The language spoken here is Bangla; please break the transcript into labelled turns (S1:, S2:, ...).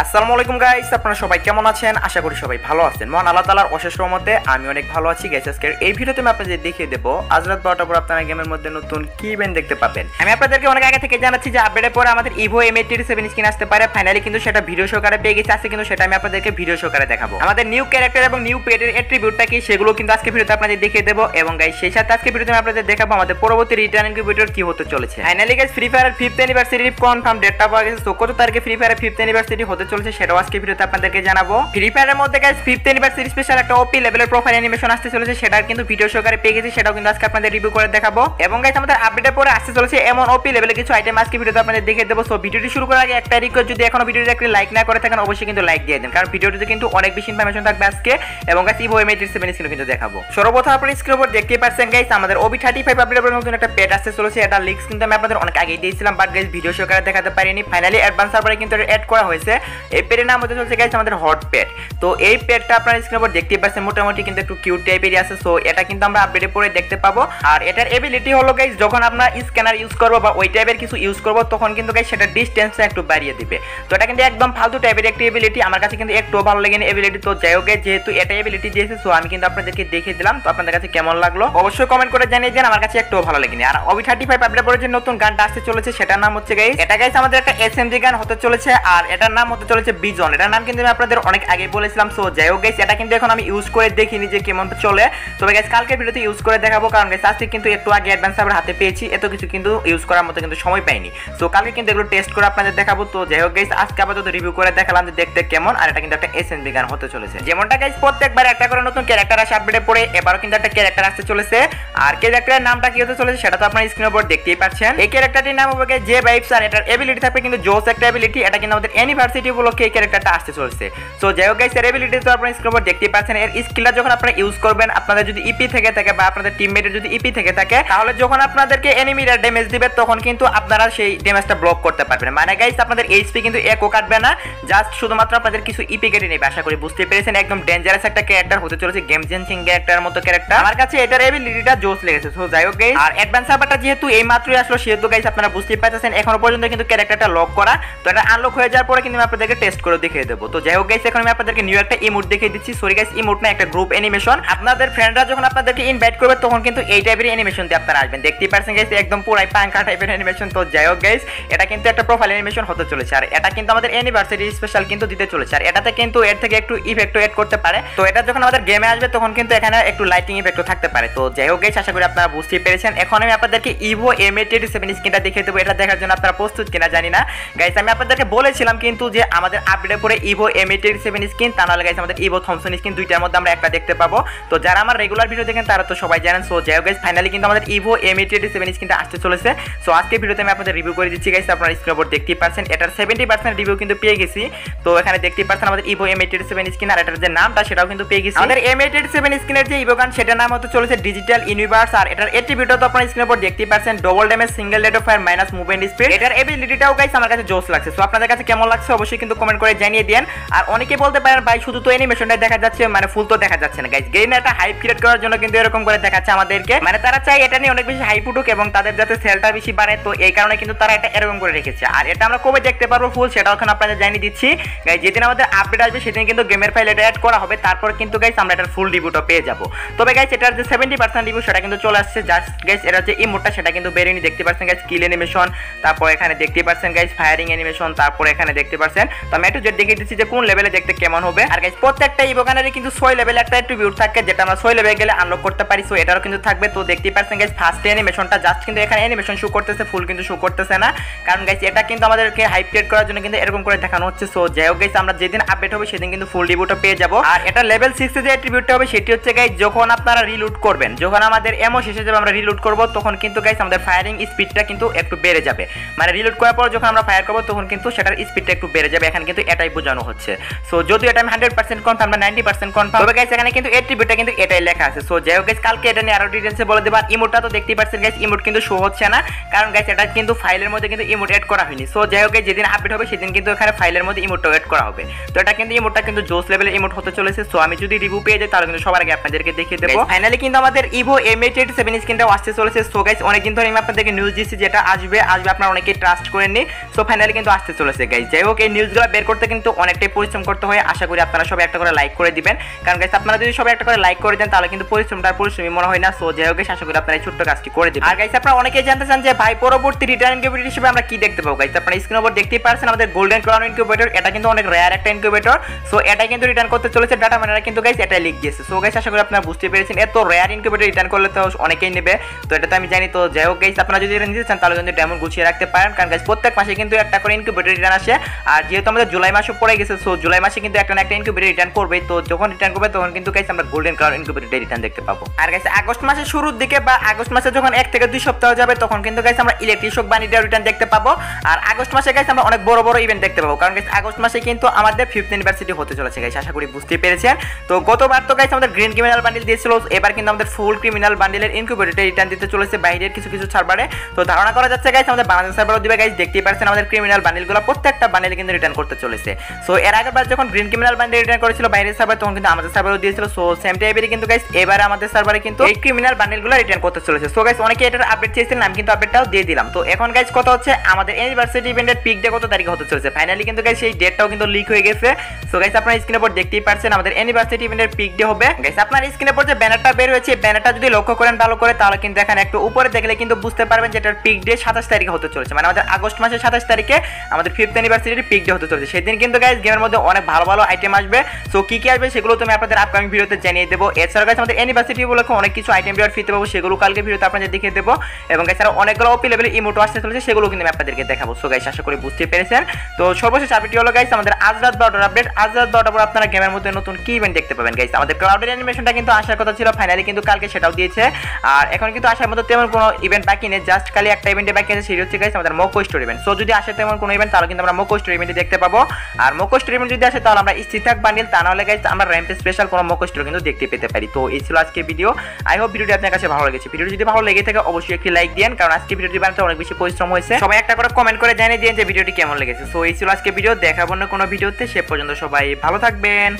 S1: আসসালামু আলাইকুম গাইস আপনারা সবাই কেমন আছেন? আশা করি সবাই ভালো আছেন। মহান আল্লাহ তালার অশেষ রহমতে আমি অনেক ভালো আছি গাইস আজকের এই ভিডিওতে আমি আপনাদের দেখিয়ে দেবো, আজ রাত বারোটার পর আপনারা গেমের মধ্যে নতুন কি ইভেন্ট দেখতে পাবেন। আমি আপনাদেরকে অনেক আগে থেকে জানাচ্ছি যে আপডেটের পরে আমাদের Evo M eighty seven screen আসতে পারে। ফাইনালি কিন্তু সেটা ভিডিও সহকারে পেয়ে গেছে। আজকে কিন্তু সেটা আমি আপনাদেরকে ভিডিও সহকারে দেখাবো। আমাদের নিউ ক্যারেক্টার এবং নিউ পেটের অ্যাট্রিবিউটটা কি, সেগুলো কিন্তু আজকে ভিডিওতে আপনাদের দেখিয়ে দেবো। এবং গাইস সেই সাথে আজকে ভিডিওতে আমি আপনাদের দেখাবো আমাদের পরবর্তী রিটার্ন ভিডিওর কি হতে চলেছে। Finally guys free fire fifth anniversary confirm ডেটটা পাওয়া গেছে। তো কত তারিখে ফ্রি ফায়ার ফিফথ অ্যানিভার্সারি হতে চলেছে সেটাও আজকে ভিডিওতে আপনাদেরকে জানাব। ফ্রি ফায়ারের মধ্যে গাইস ফিফথ অ্যানিভার্সারি স্পেশাল একটা ওপি লেভেলের প্রোফাইল অ্যানিমেশন আসতে চলেছে, সেটার কিন্তু ভিডিও সহকারে পেয়ে গেছি, সেটাও কিন্তু আজকে আপনাদের রিভিউ করে দেখাবো। এবং গাইস আমাদের আপডেটের পরে আসতে চলেছে এমন ওপি লেভেলের কিছু আইটেম আজকে ভিডিওতে আপনাদের দেখিয়ে দেবো। সো ভিডিওটি শুরু করার আগে একটা রিকোয়েস্ট যদি এখনও ভিডিওটি একটি লাইক না করে থাকেন, অবশ্যই কিন্তু লাইক দিয়ে দেন। কারণ ভিডিওটিতে কিন্তু অনেক বেশি ইনফরমেশন থাকবে আজকে। এবং guys Evo M eighty seven screen কিন্তু দেখাবো। সর্বপ্রথম আপনার স্ক্রিন উপর দেখতেই পাচ্ছেন গাইস আমাদের ওবি থার্টি ফাইভ আপডেটের নতুন একটা পেট আসতে চলেছে। এটা লিক্স কিন্তু আমি আপনাদের অনেক আগেই দিয়েছিলাম বাট গাইস ভিডিও সহকারে দেখাতে পারিনি। ফাইনালি অ্যাডভান্স সার্ভারে কিন্তু অ্যাড করা হয়েছে। এই পেটের নাম হতে চলছে গাইস আমাদের হট পেট তো এই পেটটা আপনার স্ক্রিন উপর দেখতেই পাচ্ছেন, মোটামুটি কিন্তু একটু কিউট টাইপেরই আছে সো এটা কিন্তু আমরা আপডেটে পরে দেখতে পাবো। আর এটার এবিলিটি হলো গাইস যখন আমরা স্ক্যানার ইউজ করব বা ওই টাইপের কিছু ইউজ করব, তখন কিন্তু গাইস সেটা ডিস্টেন্সটা একটু বাড়িয়ে দিবে। তো এটা কিন্তু একদম ফালতু টাইপের একটি এবিলিটি আমার কাছে কিন্তু একটু ভালো লাগেনি এবিলিটি তো যাই হোক যেহেতু এটা এবিলিটি দিয়েছে সো আমি কিন্তু আপনাদেরকে দেখিয়ে দিলাম, তো আপনাদের কাছে কেমন লাগল? অবশ্যই কমেন্ট করে জানিয়ে দেন, আমার কাছে একটু ভালো লাগেনি। আর ওবি থার্টি ফাইভ আপডেট পরে যে নতুন গানটা আসতে চলেছে, সেটার নাম হচ্ছে গাইস এটা গাইস আমাদের একটা এসএমজি গান হতে চলেছে, আর এটার নাম হতে চলেছে বিজন এটার নাম কিন্তু আমি আপনাদের অনেক আগে বলেছিলাম সো যাই হোক গাইস এটা কিন্তু এখন আমি ইউজ করে দেখিনি যে কেমন চলে। তবে গাইস কালকে ভিডিওতে ইউজ করে দেখাবো, কারণ গাইস আজকে কিন্তু একটু আগে অ্যাডভান্স সার্ভার হাতে পেয়েছি, এত কিছু কিন্তু ইউজ করার মতো কিন্তু সময় পাইনি। সো কালকে কিন্তু এগুলো টেস্ট করে আপনাদের দেখাবো, তো যাই হোক গাইস আজকে আপাতত রিভিউ করে দেখালাম যে দেখতে কেমন, আর এটা কিন্তু একটা এসএনবি গান হতে চলেছে। যেমনটা গাইস প্রত্যেকবার একটা করে নতুন ক্যারেক্টার আসে আপডেটে পড়ে, এবারও কিন্তু একটা ক্যারেক্টার আসতে চলেছে। আর ক্যারেক্টারের নামটা কি হতে চলেছে, সেটা তো আপনার স্ক্রিনের উপর দেখতেই পাচ্ছেন। এই ক্যারেক্টারটির নাম হবে যে ভাইবস আর এটার এবিলিটি থাকবে কিন্তু জোস একটা এবিলিটি এটা কিন্তু আমাদের ইউনিভার্সিটি উপলক্ষে এই ক্যারেক্টারটা আসতে চলেছে। সো যাই হোক গাইস এর এবিলিটি তো আপনার স্ক্রিনের উপর দেখতেই পাচ্ছেন। এর স্কিলটা যখন আপনারা ইউজ করবেন, আপনাদের যদি ইপি থেকে থাকে বা আপনাদের টিমমেটের যদি ইপি থেকে থাকে, তাহলে যখন আপনাদেরকে এনিমিরা ড্যামেজ দিবে, তখন কিন্তু আপনারা সেই ড্যামেজটা ব্লক করতে পারবেন। মানে গাইস আপনাদের এইচপি কিন্তু একও কাটবে না। জাস্ট শুধুমাত্র আপনাদের কিছু ইপি কেটে নেবে, আশা করি বুঝতে পেরেছেন। একদম ডেঞ্জারাস একটা ক্যারেক্টার হতে চলেছে গেম চেঞ্জিং ক্যারেক্টারের মতো ক্যারেক্টার আমার কাছে এটার এবিলিটিটা জোস লেগেছে। সো যাই হোক গাইস আর অ্যাডভান্স সার্ভারটা যেহেতু এই মাত্রই আসলো, সেহেতু গাইস আপনারা বুঝতেই পারতেছেন, এখনও পর্যন্ত কিন্তু ক্যারেক্টারটা লক করা। তো এটা আনলক হয়ে যাওয়ার পরে কিন্তু আমি আপনাদেরকে টেস্ট করে দেখিয়ে দেবো। তো যাই হোক গাইস এখন আমি আপনাদেরকে নিউ একটা ইমোট দেখিয়ে দিচ্ছি। সরি গাইস ইমোট না, একটা গ্রুপ অ্যানিমেশন আপনাদের ফ্রেন্ডরা যখন আপনাদেরকে ইনভাইট করবে, তখন কিন্তু এই টাইপের অ্যানিমেশন দিয়ে আপনারা আসবেন। দেখতেই পারছেন গাইস একদম পুরাই পাঙ্কা টাইপের অ্যানিমেশন তো যাই হোক গাইস এটা কিন্তু একটা প্রোফাইল অ্যানিমেশন হতে চলেছে। আর এটা কিন্তু আমাদের অ্যানিভার্সারি স্পেশাল কিন্তু দিতে চলেছে। আর এটাতে কিন্তু এর থেকে একটু ইফেক্ট এড করতে পারে। তো এটা যখন আমাদের গেমে আসবে, তখন কিন্তু এখানে একটু লাইটিং ইফেক্টও থাকতে পারে। তো যাই হোক গাইস আশা করি আপনারা বুঝতে পেরেছেন। এখন আমি আপনাদেরকে Evo M eighty seven স্ক্রিনটা দেখিয়ে দেবো। এটা দেখার জন্য আপনারা প্রস্তুত কিনা জানি না। গাইস আমি আপনাদেরকে বলেছিলাম কিন্তু যে আমাদের আপডেট করে Evo M eighty seven screen তা নাহলে গাইস আমাদের ইভো থমসন স্ক্রিন দুইটার মধ্যে আমরা একটা দেখতে পাবো। তো যারা আমার রেগুলার ভিডিও দেখেন তারা তো সবাই জানেন। সো যাই গাইস ফাইনালি কিন্তু আমাদের Evo M eighty seven স্ক্রিনটা আসতে চলেছে। সো আজকে ভিডিওতে আমি আপনাদের রিভিউ করে দিচ্ছি গাইস আপনারা স্ক্রিন উপর দেখতেই পাচ্ছেন। এটার সেভেন্টি পার্সেন্ট রিভিউ কিন্তু পেয়ে গেছি। তো এখানে দেখতেই পাচ্ছেন আমাদের Evo M eighty seven screen আর এটার যে নামটা সেটাও কিন্তু পেয়ে গেছি। আমাদের এম এইটেড সেভেন স্ক্রিনের যে ইভো গান সেটার নাম হতে চলেছে ডিজিটাল ইউনিভার্স আর এটার এট্রিবিউটও তো আপনারা স্ক্রিনের উপর দেখতেই পাচ্ছেন। Double damage single rate of fire minus movement speed এটার এবিলিটিটাও গাইস আমার কাছে জোস লাগছে। সো আপনাদের কাছে কেমন লাগছে? অবশ্যই কিন্তু কমেন্ট করে জানিয়ে দেন আর অনেকে বলতে পারেন, ভাই, শুধু তো অ্যানিমেশনটাই দেখা যাচ্ছে মানে ফুল তো দেখা যাচ্ছে না। গাইস গেইন একটা হাইপ ক্রিয়েট করার জন্য কিন্তু এরকম করে দেখাচ্ছে আমাদেরকে। মানে তারা চাই এটা নিয়ে অনেক বেশি হাইপ উঠুক এবং তাদের যাতে সেলটা বেশি বাড়ে। তো এই কারণে কিন্তু তারা এটা এরকম করে রেখেছে। আর এটা আমরা কবে দেখতে পারব ফুল সেটাও এখন আপনাদের জানিয়ে দিচ্ছি। গাইস যেদিন আমাদের আপডেট আসবে, সেদিন কিন্তু গেমের ফাইল এটা অ্যাড করা হবে। তারপর কিন্তু গাইস আমরা এটার ফুল রিভিউটা পেয়ে যাব। তবে গাইস এটার যে সেভেন্টি পার্সেন্ট রিভিউ সেটা কিন্তু চলে আসছে। জাস্ট গাইস এটা যে ইমোটটা সেটা কিন্তু বেরিয়ে দেখতে পাচ্ছেন গাইস স্কিল অ্যানিমেশন তারপর এখানে দেখতে পাচ্ছেন গাইস ফায়ারিং অ্যানিমেশন তারপর এখানে দেখতে পাচ্ছেন তো আমি একটু দিচ্ছি যে কোন লেভেলে দেখতে কেমন হবে। আর গাইস প্রত্যেকটা কিন্তু ছয় লেভেলে একটা অ্যাট্রিবিউট থাকে, যেটা আমরা ছয় লেভেলে গেলে আনলক করতে পারি। সো এটারও কিন্তু থাকবে। তো দেখতে পাচ্ছেন গাইস ফার্স্ট অ্যানিমেশনটা জাস্ট কিন্তু এখানে অ্যানিমেশন শো করতেছে ফুল কিন্তু শো করতেছে না। কারণ গাইস এটা কিন্তু আমাদেরকে হাইপ ক্রিয়েট করার জন্য কিন্তু এরকম করে দেখানো হচ্ছে। সো যাই হোক গাইস আমরা যেদিন আপডেট হবে, সেদিন কিন্তু ফুল রিভিউটা পেয়ে যাব। আর এটা লেভেল সিক্সে যে অ্যাট্রিবিউটটা হবে, সেটি হচ্ছে গাইস যখন আপনারা রিলুট করবেন, যখন আমাদের শেষে যাবে, আমরা রিলুট করব, তখন কিন্তু গাইস আমাদের ফায়ারিং স্পিডটা কিন্তু একটু বেড়ে যাবে। মানে রিলুট করার পর যখন আমরা ফায়ার করব, তখন কিন্তু সেটার স্পিডটা একটু বেড়ে যাবে। এখানে কিন্তু এটাই বোঝানো হচ্ছে। সো যদিও এটা আমি হান্ড্রেড পার্সেন্ট কনফার্ম বা নাইনটি পার্সেন্ট কনফার্ম তবে গাইস এখানে কিন্তু অ্যাট্রিবিউটটা কিন্তু এটাই লেখা আছে। সো যাই হোক গাইস কালকে এটা নিয়ে আরও ডিটেলসে বলে দেবার ইমোটটা তো দেখতেই পাচ্ছেন গাইস ইমোট কিন্তু শো হচ্ছে না। কারণ গাইস এটা কিন্তু ফাইলের মধ্যে কিন্তু ইমোট অ্যাড করা হয়নি। সো যাই হোক যেদিন আপডেট হবে, সেদিন কিন্তু এখানে ফাইলের মধ্যে ইমোটটা অ্যাড করা হবে। তো এটা কিন্তু ইমোটটা কিন্তু জোস লেভেলের ইমোট হতে চলেছে। সো আমি যদি রিভিউ পেয়ে যাই, তাহলে কিন্তু সবার আগে আপনাদেরকে দেখিয়ে দেবো। ফাইনালি কিন্তু আমাদের Evo M eight eight seven স্ক্রিনটাও আসতে চলেছে। সো গাইস অনেকদিন ধরে আমি আপনাদেরকে নিউজ দিচ্ছি, যেটা আসবে আসবে আপনারা অনেকেই ট্রাস্ট করেননি। সো ফাইনালি কিন্তু আসতে চলেছে গাইস যাই হোক, এই নিউজগুলো বের করতে কিন্তু অনেকটাই পরিশ্রম করতে হয়। আশা করি আপনারা সবাই একটা করে লাইক করে দিবেন। কারণ গাইস আপনারা যদি সবাই একটা করে লাইক করে দেন, তাহলে কিন্তু পরিশ্রমটা পরিশ্রমই মনে হয় না। সো যাই হোক আশা করি আপনারা এই ছোট্ট কাজটি করে দিবেন। আর গাইস আপনারা অনেকেই জানতে চান যে, ভাই, পরবর্তী রিটার্ন ইনকিউবেটর হিসেবে আমরা কি দেখতে পাবো? গাইস আপনারা স্ক্রিন ওপর দেখতেই পারছেন আমাদের গোল্ডেন ক্রাউন ইনকিউবেটর এটা কিন্তু অনেক রেয়ার একটা ইনকিউবেটর সো এটা কিন্তু রিটার্ন করতে চলেছে। ডাটা মানেরা কিন্তু গাইস এটা লিখ দিয়েছে। সো গাইস আশা করি আপনারা বুঝতে পেরেছেন। এত রেয়ার ইনকিউবেটর রিটার্ন করলে তো অনেকেই নেবে। তো, এটা তো আমি জানি। তো, যাই হোক গাইস আপনারা যদি এটা নিতে চান, তাহলে কিন্তু ডেমন গুছিয়ে রাখতে পারেন। কারণ গাইস প্রত্যেক মাসে কিন্তু একটা করে ইনকিউবেটর রিটার্ন আসে। আর যেহেতু আমাদের জুলাই মাসও পড়ে গেছে সো জুলাই মাসে কিন্তু একটা একটা ইনকিউবেটর রিটার্ন করবে, তো যখন রিটার্ন করবে তখন কিন্তু গাইস আমরা গোল্ডেন ক্রাউন ইনকিউবেটর রিটার্ন দেখতে পাবো। আর গাইস আগস্ট মাসের শুরুর দিকে বা আগস্ট মাসে যখন এক থেকে দুই সপ্তাহ যাবে, তখন কিন্তু গাইস আমরা ইলেকট্রিক শক বানিটা রিটার্ন দেখতে পাবো। আর আগস্ট মাসে গাইস আমরা অনেক বড় বড় ইভেন্ট দেখতে পাবো, কারণ গাইস আগস্ট মাসে কিন্তু আমাদের ফিফথ ইউনিভার্সিটি হতে চলেছে গাইস আশা করি বুঝতে পেরেছেন। তো গতবার তো গাইস আমাদের গ্রিন ক্রিমিনাল বান্ডিল দিয়েছিল, এবার কিন্তু আমাদের ফুল ক্রিমিনাল বান্ডিলের ইনকিউবেটরটা রিটার্ন দিতে চলেছে বাইরের কিছু কিছু সার্ভারে তো ধারণা করা যাচ্ছে গাইস আমাদের বাংলাদেশ সার্ভারও দিবে গাইস দেখতেই পারছেন আমাদের ক্রিমিনাল বান্ডিলগুলো প্রত্যেকটা বান্ডিল কিন্তু রিটার্ন করতে চলেছে। সো এর আগের বার যখন গ্রিন ক্রিমিনাল বান্ডিল রিটার্ন করেছিল, বাইরের সার্ভার তখন কিন্তু আমাদের সার্ভারও দিয়েছিল। সো সেম টাইপেরই কিন্তু গাইস এবারে আমাদের সার্ভারে কিন্তু এই ক্রিমিনাল বান্ডিলগুলো রিটার্ন করতে চলেছে। সো গাইস অনেকে এটার আপডেট চেয়েছিলেন, আমি কিন্তু আপডেটটাও দিয়ে দিলাম। তো এখন গাইস কত হচ্ছে আমাদের ইউনিভার্সিটি ইভেন্টের পিক ডে কত তারিখে হতে চলেছে? ফাইনালি কিন্তু গাইস সেই ডেটটাও কিন্তু লিক হয়ে গেছে। সো গাইস আপনারা স্ক্রিনের উপর দেখতেই পারছেন, আমাদের ইউনিভার্সিটি ইভেন্টের পিক ডে হবে। গাইস আপনার স্ক্রিনের উপর যে ব্যানারটা বের হয়েছে ব্যানারটা যদি লক্ষ্য করেন ভালো করে, তাহলে কিন্তু এখানে একটু উপরে দেখলে কিন্তু বুঝতে পারবেন যে এটার পিক ডে সাতাশ তারিখে হতে চলেছে। মানে আমাদের আগস্ট মাসের সাতাশ তারিখে আমাদের ফিফথ ইউনিভার্সিটির পিক ডে হতে চলেছে। সেদিন কিন্তু গাইস গেমের মধ্যে অনেক ভালো ভালো আইটেম আসবে। সো কি কি আসবে সেগুলো তুমি আপনাদের আপকামিং ভিডিওতে জানিয়ে দেবো। এছাড়া গাইস আমাদের ইউনিভার্সিটি উপলক্ষে অনেক কিছু আইটেম বিয়ার ফিতে পাবো, সেগুলো কালকে ভিডিওতে আপনাদের দেখিয়ে দেবো। এবং আরও অনেকগুলো ওপি লেভেল ইমোটো আসতে চলেছে, সেগুলো কিন্তু আমি আপনাদেরকে দেখাবো। সো গাইস আশা করি বুঝতে পেরেছেন। তো, সর্বশেষ আপডেট হলো গাইস আমাদের আজ রাত বারোটার আপডেট আজ রাত বারোটার পর আপনারা গেমের মধ্যে নতুন কি ইভেন্ট দেখতে পাবেন গাইস আমাদের ক্লাউডের অ্যানিমেশনটা কিন্তু আসার কথা ছিল ফাইনালি কিন্তু কালকে সেটাও দিয়েছে। আর এখন কিন্তু আসার মতো তেমন কোনো ইভেন্ট বাকি নেই জাস্ট খালি একটা ইভেন্টে বাকি আছে সেটি হচ্ছে গাইস আমাদের মোকো স্টোর ইভেন্ট সো যদি আসে তেমন কোনো ইভেন্ট তাহলে কিন্তু আমরা মোকো স্টোর ইভেন্টে দেখতে পাবো। আর মোকো ট্রিমেন্ট যদি আসে, তাহলে আমরা স্থির থাক বান্ডিল তা নাহলে গাইজ আমরা র্যাম্পে স্পেশাল কোনো স্টোর কিন্তু দেখতে পেতে পারি। তো এই ছিল আজকে ভিডিও আই হোপ ভিডিওটি আপনার কাছে ভালো লেগেছে। ভিডিও যদি ভালো লেগে থাকে, অবশ্যই একটি লাইক দিন কারণ আজকে ভিডিওটি বানাতে অনেক বেশি পরিশ্রম হয়েছে। সবাই একটা করে কমেন্ট করে জানিয়ে দিন যে ভিডিওটি কেমন লেগেছে। সো এই ছিল আজকে ভিডিও দেখাবো না কোনো ভিডিওতে সে পর্যন্ত সবাই ভালো থাকবেন।